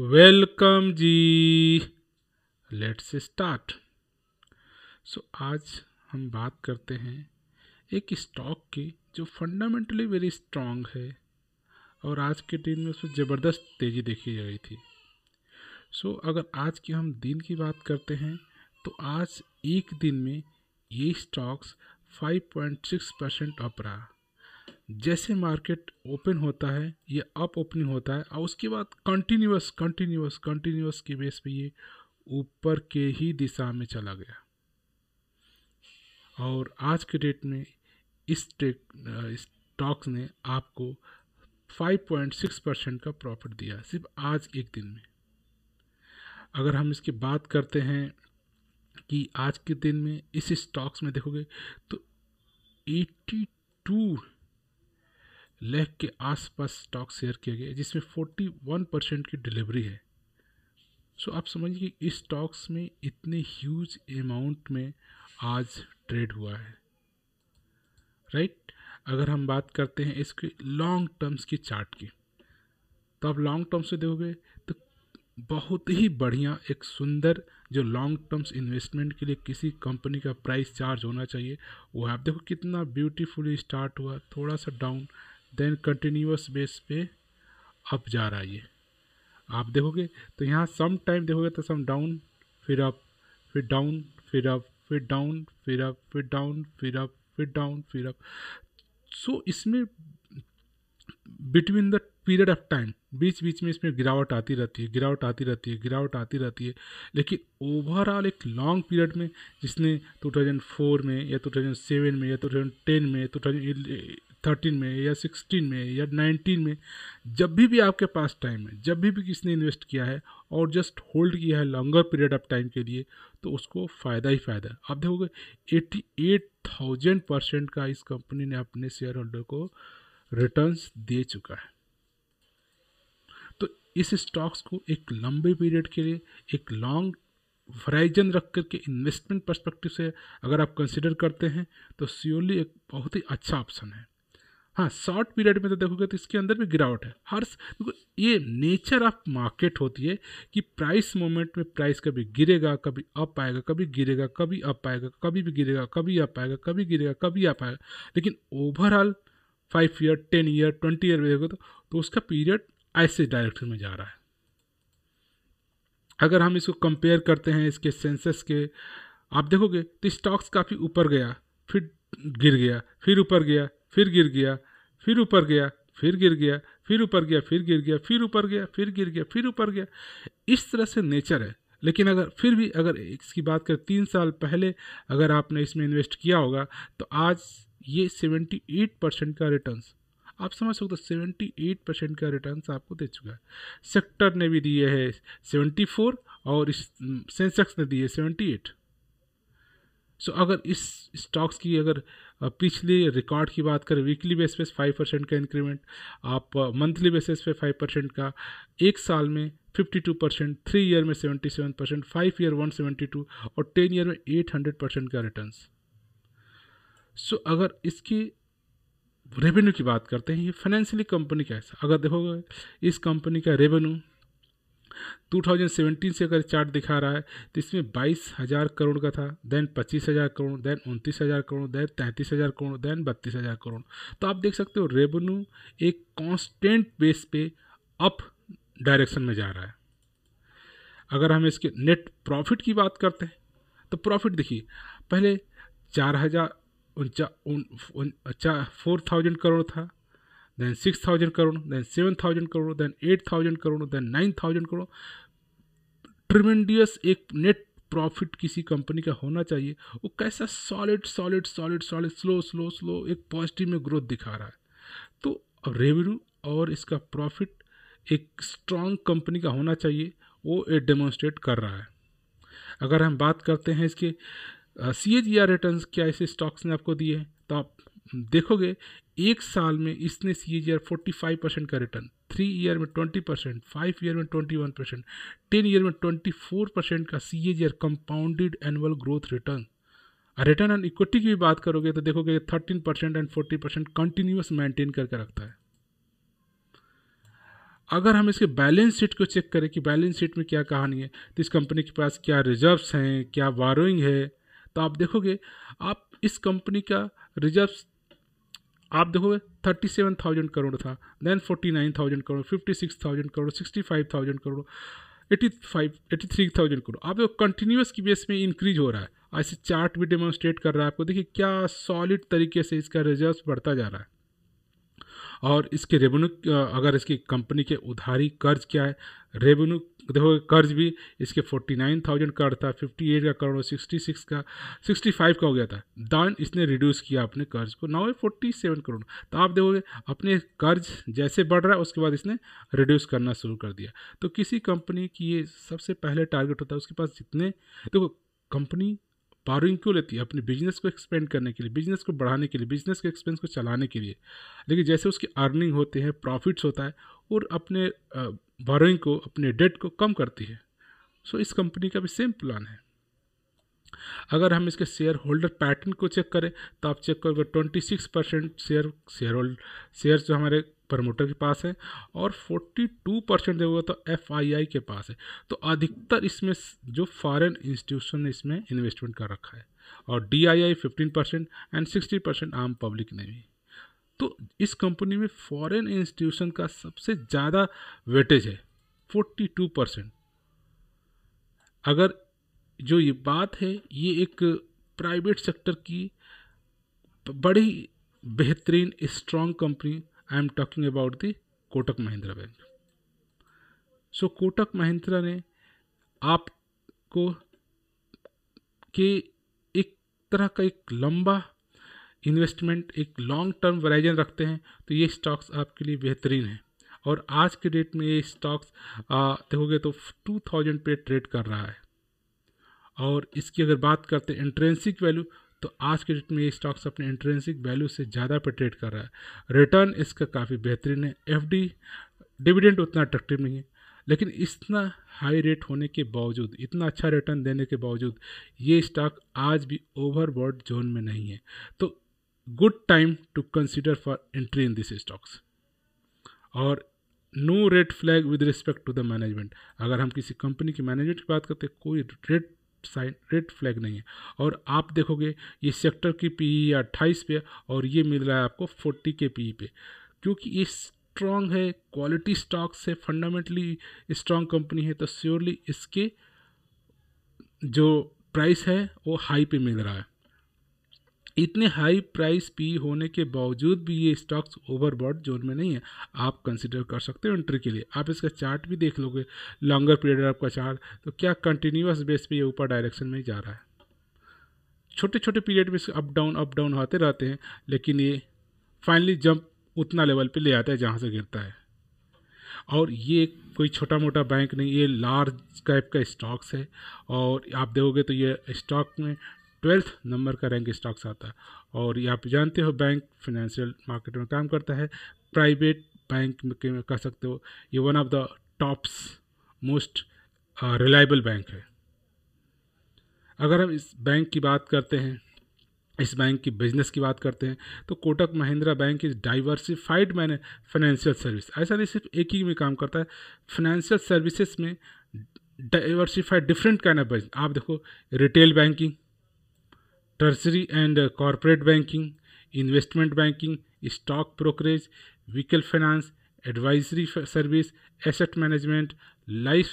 Welcome जी। Let's start so आज हम बात करते हैं एक स्टॉक की जो फंडामेंटली वेरी स्ट्रांग है और आज के दिन में उसमें ज़बरदस्त तेज़ी देखी गई थी। सो so, अगर आज की हम दिन की बात करते हैं तो आज एक दिन में ये स्टॉक्स 5.6 परसेंट अप रहा। जैसे मार्केट ओपन होता है, ये अप ओपनिंग होता है, और उसके बाद कंटिन्यूस कंटिन्यूस कंटिन्यूस के बेस पे ये ऊपर के ही दिशा में चला गया। और आज के डेट में इस स्टॉक्स ने आपको 5.6 परसेंट का प्रॉफिट दिया, सिर्फ़ आज एक दिन में। अगर हम इसकी बात करते हैं कि आज के दिन में इस स्टॉक्स में देखोगे तो 82 लाख के आसपास स्टॉक शेयर किया गया जिसमें 41 परसेंट की डिलीवरी है सो आप समझिए कि इस स्टॉक्स में इतने ह्यूज अमाउंट में आज ट्रेड हुआ है राइट right? अगर हम बात करते हैं इसके लॉन्ग टर्म्स की चार्ट की तो आप लॉन्ग टर्म से देखोगे तो बहुत ही बढ़िया एक सुंदर जो लॉन्ग टर्म्स इन्वेस्टमेंट के लिए किसी कंपनी का प्राइस चार्ज होना चाहिए, वो आप देखो कितना ब्यूटीफुली स्टार्ट हुआ, थोड़ा सा डाउन देन कंटिन्यूस बेस पे अप जा रहा है ये। आप देखोगे तो यहाँ सम टाइम देखोगे तो सम डाउन, फिर अप, फिर डाउन, फिर अप, फिर डाउन, फिर अप, फिर डाउन, फिर अप, फिर डाउन, फिर अप। सो इसमें between the period of time बीच बीच में इसमें गिरावट आती रहती है, गिरावट आती रहती है, गिरावट आती रहती है। लेकिन ओवरऑल एक लॉन्ग पीरियड में जिसने 2004 में या 2007 में या 2010 में 2011 थर्टीन में या सिक्सटीन में या नाइनटीन में, जब भी भी आपके पास टाइम है, जब भी भी किसी ने इन्वेस्ट किया है और जस्ट होल्ड किया है लॉन्गर पीरियड ऑफ़ टाइम के लिए तो उसको फ़ायदा ही फ़ायदा आप देखोगे एट्टी एट थाउज़ेंड परसेंट का इस कंपनी ने अपने शेयर होल्डर को रिटर्न्स दे चुका है। तो इस स्टॉक्स को एक लंबे पीरियड के लिए, एक लॉन्ग वराइजन रख करके इन्वेस्टमेंट परस्पेक्टिव से अगर आप कंसिडर करते हैं तो श्योरली एक बहुत ही अच्छा ऑप्शन है। हाँ शॉर्ट पीरियड में तो देखोगे तो इसके अंदर भी गिरावट है। हर देखो ये नेचर ऑफ़ मार्केट होती है कि प्राइस मोमेंट में प्राइस कभी गिरेगा कभी अप आएगा कभी गिरेगा कभी अप आएगा कभी भी गिरेगा कभी अप आएगा कभी गिरेगा कभी अप आएगा। लेकिन overall five year ten year twenty year में तो, तो उसका पीरियड ऐसे डायरेक्शन में जा रहा है। अगर हम इसको कंपेयर करते हैं इसके सेंसस के आप देखोगे तो स्टॉक्स काफ़ी ऊपर गया फिर गिर गया फिर ऊपर गया फिर गिर गया फिर ऊपर गया, फिर गिर गया, फिर ऊपर गया, फिर गिर गया, फिर ऊपर गया, फिर गिर गया, फिर ऊपर गया। इस तरह से नेचर है। लेकिन अगर, फिर भी अगर इसकी बात करें, तीन साल पहले अगर आपने इसमें इन्वेस्ट किया होगा तो आज ये सेवेंटी एट परसेंट का रिटर्न आप समझ सकते हो, सेवेंटी एट परसेंट का रिटर्न आपको दे चुका है। सेक्टर ने भी दिए है सेवेंटी फोर और इस सेंसेक्स ने दिए सेवेंटी एट। सो अगर इस स्टॉक्स की अगर पिछले रिकॉर्ड की बात करें वीकली बेस पे फाइव परसेंट का इंक्रीमेंट आप मंथली बेसिस पे फाइव परसेंट का एक साल में fifty two percent three year में seventy seven percent five year one seventy two और टेन ईयर में एट हंड्रेड परसेंट का रिटर्न सो so, अगर इसकी रेवेन्यू की बात करते हैं ये फाइनेंशियली कंपनी कैसा अगर देखोगे इस कंपनी का रेवेन्यू 2017 से अगर चार्ट दिखा रहा है तो इसमें बाईस हज़ार करोड़ का था देन पच्चीस हज़ार करोड़ देन उनतीस हज़ार करोड़ देन तैंतीस हज़ार करोड़ देन बत्तीस हज़ार करोड़। तो आप देख सकते हो रेवेन्यू एक कांस्टेंट बेस पे अप डायरेक्शन में जा रहा है। अगर हम इसके नेट प्रॉफिट की बात करते हैं तो प्रॉफिट देखिए, पहले चार हज़ार उनचा, उन फोर थाउज़ेंड करोड़ था then 6000 crore, then 7000 crore, then 8000 crore, then 9000 crore then nine thousand crore tremendous एक नेट प्रॉफिट किसी कंपनी का होना चाहिए। वो कैसा solid solid solid solid slow slow slow एक पॉजिटिव में ग्रोथ दिखा रहा है। तो रेवेन्यू और इसका प्रॉफिट एक स्ट्रॉन्ग कंपनी का होना चाहिए, वो ये डेमोन्स्ट्रेट कर रहा है। अगर हम बात करते हैं इसके सी एच आर रिटर्न क्या ऐसे स्टॉक्स ने आपको दिए तो आप देखोगे, एक साल में इसने C G R forty five percent का रिटर्न थ्री ईयर में ट्वेंटी परसेंट फाइव ईयर में twenty one percent ten year में ट्वेंटी फोर परसेंट का C G R compounded annual growth return return on equity की भी बात करोगे तो देखोगे thirteen percent and forty percent continuous maintain करके रखता है। अगर हम इसके बैलेंस शीट को चेक करें कि बैलेंस शीट में क्या कहानी है तो इस कंपनी के पास क्या रिजर्व्स हैं, क्या बारोइंग है तो आप देखोगे, आप इस कंपनी का रिजर्व्स आप देखोगे थर्टी सेवन थाउज़ेंड करोड़ था then forty nine thousand crore fifty six thousand crore sixty five thousand crore eighty five eighty three thousand crore. आप देखो कंटिन्यूस की बेस में इंक्रीज हो रहा है। ऐसे चार्ट भी डेमोन्स्ट्रेट कर रहा है आपको। देखिए क्या सॉलिड तरीके से इसका रिज़र्व बढ़ता जा रहा है। और इसके रेवेन्यू अगर इसकी कंपनी के उधारी कर्ज क्या है रेवेन्यू देखो, कर्ज भी इसके फोर्टी नाइन थाउज़ेंड का था, फिफ्टी एट का करोड़, सिक्सटी सिक्स का, सिक्सटी फाइव का हो गया था। दान इसने रिड्यूस किया अपने कर्ज को नाउ फोर्टी सेवन करोड़। तो आप देखोगे, अपने कर्ज जैसे बढ़ रहा है, उसके बाद इसने रिड्यूस करना शुरू कर दिया। तो किसी कंपनी की ये सबसे पहले टारगेट होता है, उसके पास जितने, देखो कंपनी बारोइंग क्यों लेती है? अपने बिज़नेस को एक्सपेंड करने के लिए बिज़नेस को बढ़ाने के लिए बिज़नेस के एक्सपेंस को चलाने के लिए। लेकिन जैसे उसकी अर्निंग होते हैं प्रॉफिट्स होता है, और अपने बारोइंग को अपने डेट को कम करती है। सो so, इस कंपनी का भी सेम प्लान है। अगर हम इसके शेयर होल्डर पैटर्न को चेक करें तो आप चेक करोगे twenty six percent share share hold share जो हमारे प्रमोटर के पास है और फोर्टी टू परसेंट देखोगे तो एफ़ आई आई के पास है। तो अधिकतर इसमें जो फॉरेन इंस्टीट्यूशन ने इसमें इन्वेस्टमेंट कर रखा है। और D I I fifteen percent and sixty percent आम पब्लिक ने भी तो इस कंपनी में फॉरेन इंस्टीट्यूशन का सबसे ज़्यादा वेटेज है फोर्टी टू परसेंट अगर जो ये बात है, ये एक प्राइवेट सेक्टर की बड़ी बेहतरीन strong company I am talking about the Kotak Mahindra bank. So Kotak Mahindra ने आपको के एक तरह का एक लंबा इन्वेस्टमेंट एक लॉन्ग टर्म वराइजन रखते हैं तो ये स्टॉक्स आपके लिए बेहतरीन है। और आज के डेट में ये स्टॉक्स देखोगे तो टू थाउज़ेंड पे ट्रेड कर रहा है। और इसकी अगर बात करते हैं इंट्रेंसिक वैल्यू तो आज के डेट में ये स्टॉक्स अपने इंट्रेंसिक वैल्यू से ज़्यादा पे ट्रेड कर रहा है। रिटर्न इसका काफ़ी बेहतरीन है। एफ़ डी डिविडेंड उतना अट्रैक्टिव नहीं है। लेकिन इतना हाई रेट होने के बावजूद, इतना अच्छा रिटर्न देने के बावजूद, ये स्टॉक आज भी ओवरबॉड जोन में नहीं है। तो good time to consider for entry in this stocks और no red flag with respect to the management अगर हम किसी कंपनी की मैनेजमेंट की बात करते हैं, कोई रेड साइन रेड फ्लैग नहीं है। और आप देखोगे, ये सेक्टर की पी ई अट्ठाईस पे और ये मिल रहा है आपको फोर्टी के पी पे। क्योंकि ये स्ट्रॉन्ग है क्वालिटी स्टॉक्स है फंडामेंटली स्ट्रॉन्ग कंपनी है तो श्योरली इसके जो प्राइस है, वो हाई पे मिल रहा है। इतने हाई प्राइस पी होने के बावजूद भी ये स्टॉक्स ओवरबॉट जोन में नहीं है। आप कंसिडर कर सकते हो एंट्री के लिए। आप इसका चार्ट भी देख लोगे। लॉन्गर पीरियड आपका चार्ट तो क्या कंटिन्यूस बेस पे ये ऊपर डायरेक्शन में जा रहा है? छोटे छोटे पीरियड में अप डाउन अप डाउन होते रहते हैं, लेकिन ये फाइनली जंप उतना लेवल पे ले आता है जहाँ से गिरता है। और ये कोई छोटा मोटा बैंक नहीं, ये लार्ज कैप का स्टॉक्स है। और आप देखोगे तो ये स्टॉक में ट्वेल्थ नंबर का रैंक स्टॉक्स आता है। और ये आप जानते हो बैंक फाइनेंशियल मार्केट में काम करता है। प्राइवेट बैंक में कह सकते हो, ये one of the tops most reliable bank है। अगर हम इस बैंक की बात करते हैं, इस बैंक की बिज़नेस की बात करते हैं तो Kotak Mahindra bank is diversified मैंने फाइनेंशियल सर्विस ऐसा नहीं, सिर्फ़ एक ही में काम करता है। फाइनेंशियल सर्विसेज़ में diversified different kind of business आप देखो retail banking treasury and corporate banking investment banking stock brokerage vehicle finance advisory service asset management life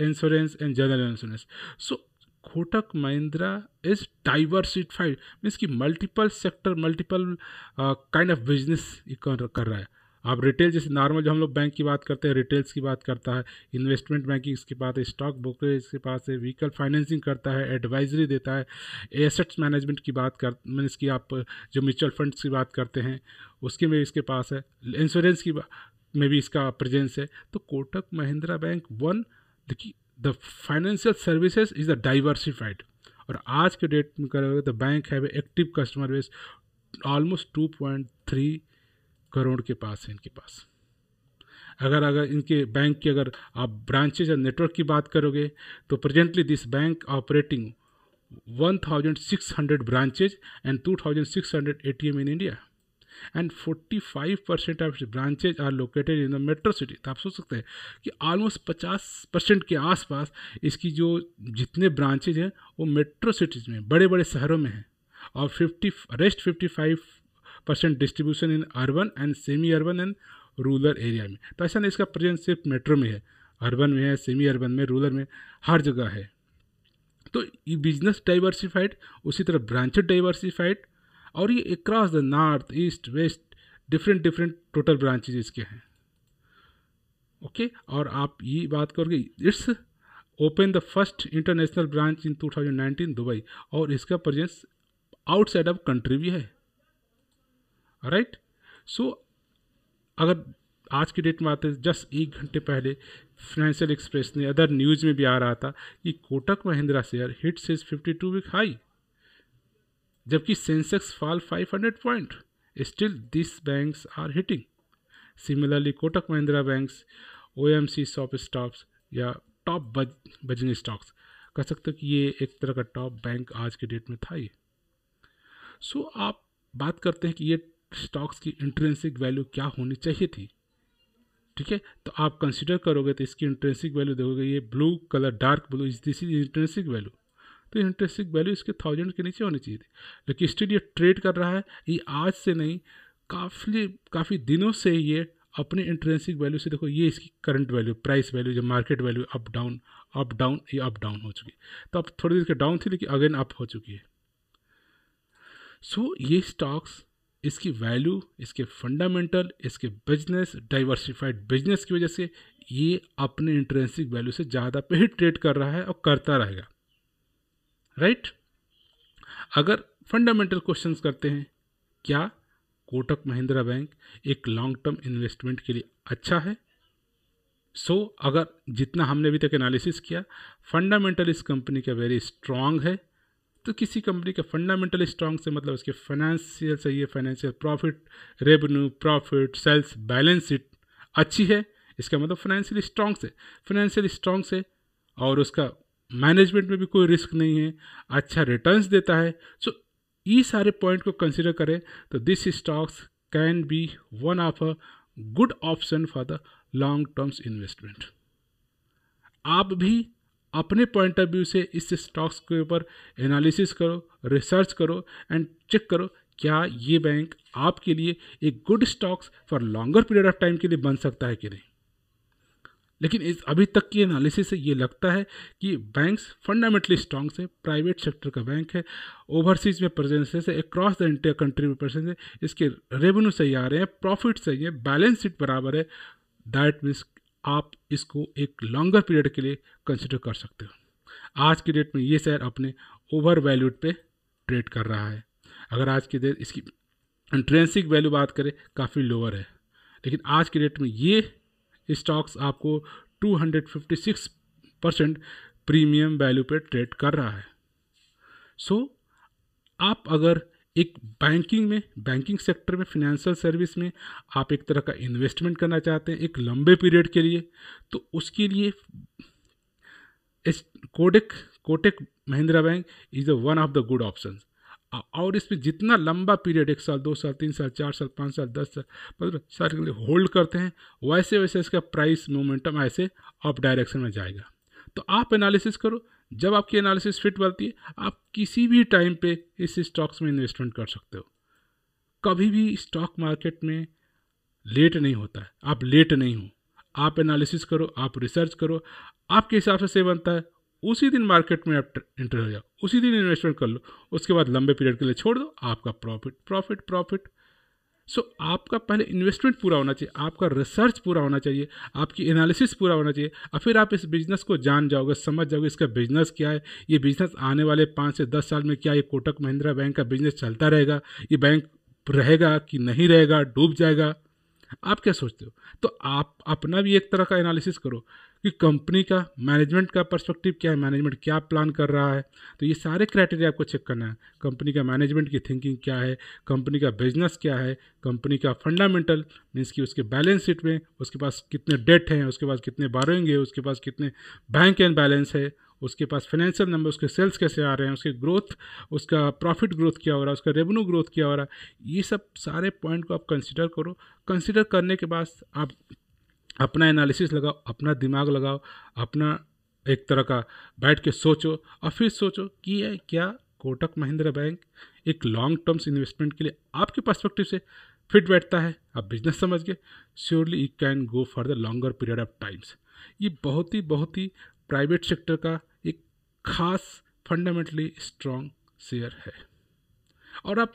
insurance and general insurance so Kotak Mahindra is diversified means की multiple sector multiple kind of business कर रहा है। आप retail जैसे normal जो हम लोग bank की बात करते हैं रिटेल्स की बात करता है इन्वेस्टमेंट बैंकिंग इसके पास है स्टॉक ब्रोकरेज इसके पास है व्हीकल फाइनेंसिंग करता है एडवाइजरी देता है एसेट्स मैनेजमेंट की बात कर, मीन्स इसकी आप जो म्यूचुअल फंड्स की बात करते हैं, उसके में इसके पास है इंश्योरेंस की में भी इसका प्रेजेंस है। तो कोटक महिंद्रा बैंक वन देखिए the financial services is the diversified और आज के डेट में करोगे तो bank have active customer base almost two point three crore के पास है इनके पास। अगर अगर इनके बैंक की अगर आप ब्रांचेज और नेटवर्क की बात करोगे तो presently this bank operating 1600 branches and 2600 ATM in India and 45 percent of branches are located in the metro city तो आप सोच सकते हैं कि ऑलमोस्ट 50 परसेंट के आसपास इसकी जो जितने ब्रांचेज हैं, वो मेट्रो सिटीज़ में बड़े बड़े शहरों में हैं। और 50 rest 55 percent distribution in urban and semi urban and rural area में। तो ऐसा नहीं, इसका प्रेजेंस सिर्फ़ मेट्रो में है। अर्बन में है सेमी अर्बन में रूरल में, हर जगह है। तो ये बिज़नेस डाइवर्सिफाइड उसी तरह ब्रांचेड डाइवर्सिफाइड और ये across the north east west different different total branches इसके हैं। ओके? okay? और आप ये बात करोगे it's open the first international branch in 2019 Dubai, और इसका प्रेजेंस आउटसाइड ऑफ़ कंट्री भी है। राइट सो अगर आज की डेट में आते जस्ट एक घंटे पहले फाइनेंशियल एक्सप्रेस ने अदर न्यूज़ में भी आ रहा था कि कोटक महिंद्रा शेयर हिट से फिफ्टी टू वीक हाई जबकि sensex fall 500 point still this banks are hitting similarly Kotak Mahindra banks O M C shop stocks या टॉप बज बजिंग स्टॉक्स कह सकते कि ये एक तरह का टॉप बैंक आज के डेट में था ये सो so, आप बात करते हैं कि ये स्टॉक्स की इंट्रेंसिक वैल्यू क्या होनी चाहिए थी? ठीक है? तो आप कंसिडर करोगे तो इसकी इंट्रेंसिक वैल्यू देखोगे ये ब्लू कलर डार्क ब्लू इस दिस इज़ इंट्रेंसिक वैल्यू। तो इंट्रेंसिक वैल्यू इसके थाउज़ेंड के नीचे होनी चाहिए थी। लेकिन स्टिल ये ट्रेड कर रहा है ये आज से नहीं काफ़ी काफ़ी दिनों से ये अपने इंट्रेंसिक वैल्यू से देखो ये इसकी करंट वैल्यू प्राइस वैल्यू जो market value up down up down ये अप डाउन हो चुकी है। तो अब थोड़ी देर के डाउन थी लेकिन अगेन अप हो चुकी है। सो so, ये स्टॉक्स इसकी वैल्यू इसके फंडामेंटल इसके बिज़नेस डाइवर्सिफाइड बिज़नेस की वजह से ये अपने इंट्रेंसिक वैल्यू से ज़्यादा पे ही ट्रेड कर रहा है और करता रहेगा। राइट अगर फंडामेंटल क्वेश्चंस करते हैं क्या कोटक महिंद्रा बैंक एक लॉन्ग टर्म इन्वेस्टमेंट के लिए अच्छा है? सो so, अगर जितना हमने अभी तक एनालिसिस किया फंडामेंटल इस कंपनी का वेरी स्ट्रांग है? तो किसी कंपनी का फंडामेंटल स्ट्रांग से मतलब उसके फाइनेंशियल है financial profit revenue profit sales balance sheet अच्छी है, इसका मतलब फाइनेंशियल स्ट्रांग से। फाइनेंशियल स्ट्रांग से और उसका मैनेजमेंट में भी कोई रिस्क नहीं है अच्छा रिटर्न्स देता है। सो ये सारे पॉइंट को कंसिडर करें तो this stocks can be one of a good option for the long terms investment आप भी अपने पॉइंट ऑफ़ व्यू से इस स्टॉक्स के ऊपर एनालिसिस करो रिसर्च करो एंड चेक करो, क्या ये बैंक आपके लिए एक good stocks for longer period of time के लिए बन सकता है कि नहीं? लेकिन इस अभी तक की एनालिसिस से ये लगता है कि बैंक्स फंडामेंटली स्ट्रॉन्ग से प्राइवेट सेक्टर का बैंक है ओवरसीज में प्रेजेंस है अक्रॉस द इंटर कंट्री में प्रेजेंस है, इसके रेवेन्यू सही आ रहे हैं प्रॉफिट सही है बैलेंस शीट बराबर है दैट मीन्स आप इसको एक लॉन्गर पीरियड के लिए कंसिडर कर सकते हो। आज की डेट में ये शेयर अपने ओवर वैल्यूड पे ट्रेड कर रहा है। अगर आज की डेट इसकी इंट्रेंसिक वैल्यू बात करें काफ़ी लोअर है। लेकिन आज की डेट में ये स्टॉक्स आपको 256 परसेंट प्रीमियम वैल्यू पे ट्रेड कर रहा है। सो so, आप अगर एक बैंकिंग में बैंकिंग सेक्टर में फिनेंशियल सर्विस में आप एक तरह का इन्वेस्टमेंट करना चाहते हैं, एक लंबे पीरियड के लिए तो उसके लिए इस Kotak Kotak Mahindra bank is the one of the good option और इसमें जितना लंबा पीरियड एक साल, दो साल, तीन साल, चार साल, पाँच साल, दस साल पंद्रह साल के लिए होल्ड करते हैं वैसे वैसे इसका प्राइस मोमेंटम ऐसे अप डायरेक्शन में जाएगा। तो आप एनालिसिस करो जब आपकी एनालिसिस फिट बनती है, आप किसी भी टाइम पे इस स्टॉक्स में इन्वेस्टमेंट कर सकते हो। कभी भी स्टॉक मार्केट में लेट नहीं होता है। आप लेट नहीं हो। आप एनालिसिस करो, आप रिसर्च करो, आपके हिसाब से से बनता है। उसी दिन मार्केट में आप इंटर हो जाओ। उसी दिन इन्वेस्टमेंट कर लो। उसके बाद लंबे पीरियड के लिए छोड़ दो। आपका profit profit profit so so, आपका पहले इन्वेस्टमेंट पूरा होना चाहिए आपका रिसर्च पूरा होना चाहिए आपकी एनालिसिस पूरा होना चाहिए और फिर आप इस बिज़नेस को जान जाओगे समझ जाओगे इसका बिज़नेस क्या है ये बिज़नेस आने वाले पाँच से दस साल में क्या ये कोटक महिंद्रा बैंक का बिज़नेस चलता रहेगा ये बैंक रहेगा कि नहीं रहेगा डूब जाएगा आप क्या सोचते हो? तो आप अपना भी एक तरह का एनालिसिस करो। कि कंपनी का मैनेजमेंट का पर्सपेक्टिव क्या है मैनेजमेंट क्या प्लान कर रहा है? तो ये सारे क्राइटेरिया आपको चेक करना है। कंपनी का मैनेजमेंट की थिंकिंग क्या है? कंपनी का बिज़नेस क्या है? कंपनी का फंडामेंटल मीन्स कि उसके बैलेंस शीट में उसके पास कितने डेट हैं, उसके पास कितने बारोइंग है, उसके पास कितने बैंक एंड बैलेंस है, उसके पास फाइनेंशियल नंबर उसके सेल्स कैसे आ रहे हैं, उसके ग्रोथ उसका प्रॉफिट ग्रोथ क्या हो रहा है, उसका रेवेन्यू ग्रोथ क्या हो रहा है? ये सब सारे पॉइंट को आप कंसिडर करो। कंसिडर करने के बाद आप अपना एनालिसिस लगाओ, अपना दिमाग लगाओ, अपना एक तरह का बैठ के सोचो और फिर सोचो कि ये क्या कोटक महिंद्रा बैंक एक लॉन्ग टर्म्स इन्वेस्टमेंट के लिए आपके पर्सपेक्टिव से फिट बैठता है। आप बिज़नेस समझ गए। Surely you can go for the longer period of times ये बहुत ही बहुत ही प्राइवेट सेक्टर का एक खास फंडामेंटली स्ट्रॉन्ग शेयर है। और आप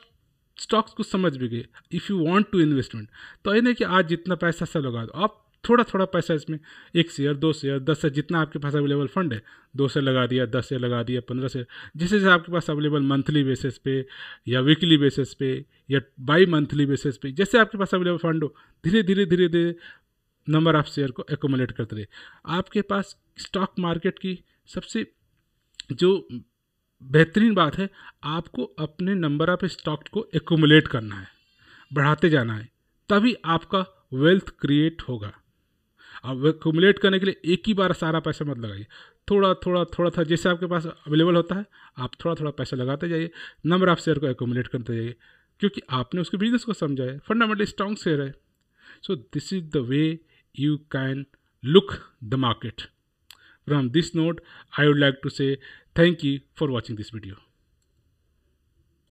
स्टॉक्स को समझ भी गए। If you want to investment तो ये नहीं कि आज जितना पैसा, सब लगा दो। आप थोड़ा थोड़ा पैसा इसमें। एक शेयर, दो शेयर, दस शेयर, जितना आपके पास अवेलेबल फंड है, दो से लगा दिया, दस से लगा दिया, पंद्रह से जैसे जैसे आपके पास अवेलेबल मंथली बेसिस पे या वीकली बेसिस पे या बाई मंथली बेसिस पे, जैसे आपके पास अवेलेबल फंड हो, धीरे धीरे धीरे धीरे नंबर ऑफ़ शेयर को एकोमोलेट करते रहे। आपके पास स्टॉक मार्केट की सबसे जो बेहतरीन बात है, आपको अपने नंबर ऑफ़ स्टॉक को एकोमोलेट करना है, बढ़ाते जाना है, तभी आपका वेल्थ क्रिएट होगा। अब एकुमुलेट करने के लिए एक ही बार सारा पैसा मत लगाइए। थोड़ा थोड़ा थोड़ा था जैसे आपके पास अवेलेबल होता है, आप थोड़ा थोड़ा पैसा लगाते जाइए नंबर ऑफ़ शेयर को एकोमुलेट करते जाइए, क्योंकि आपने उसके बिज़नेस को समझा है। फंडामेंटली स्ट्रॉन्ग शेयर है। So this is the way you can look the market from this note I would like to say thank you for watching this video